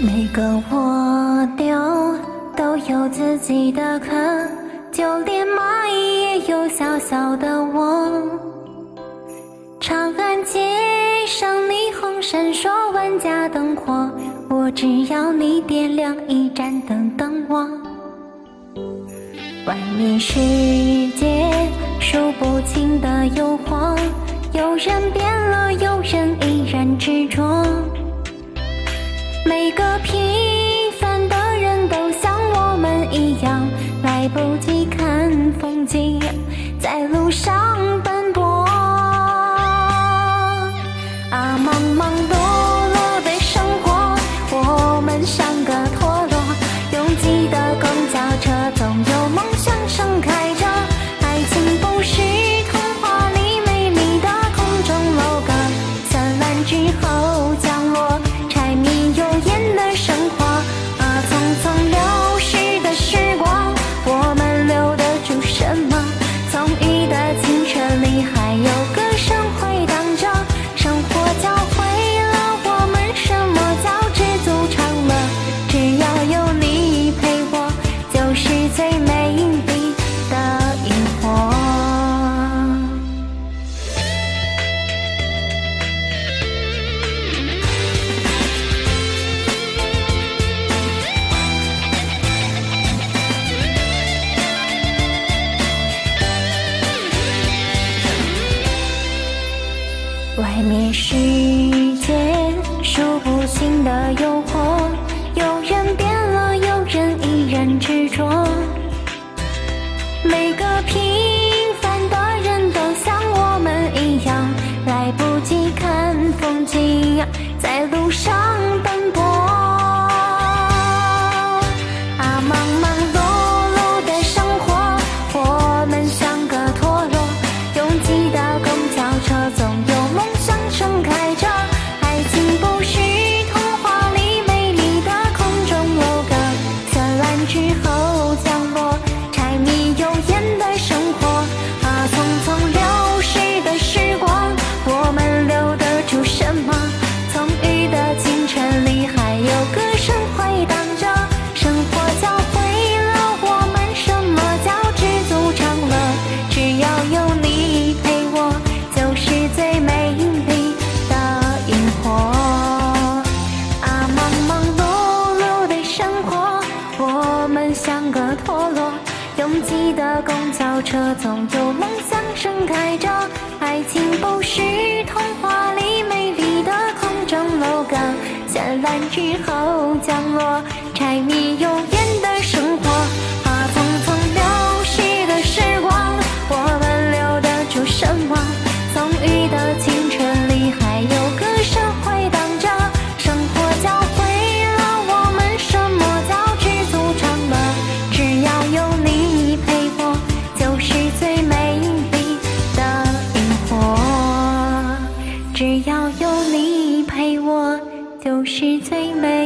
每个蜗牛都有自己的壳，就连蚂蚁也有小小的窝。长安街上霓虹闪烁，万家灯火，我只要你点亮一盏灯等我。外面世界数不清的诱惑，有人变了，有人依然执着。每个平凡的人都像我们一样，来不及看风景，在路上奔灭世间数不清的诱惑，挤的公交车，总有梦想盛开着。爱情不是童话里美丽的空中楼阁，绚烂之后降落。柴米油盐的生活，啊，匆匆流逝的时光，我们留得住什么？葱郁的青春只要有你陪我，就是最美。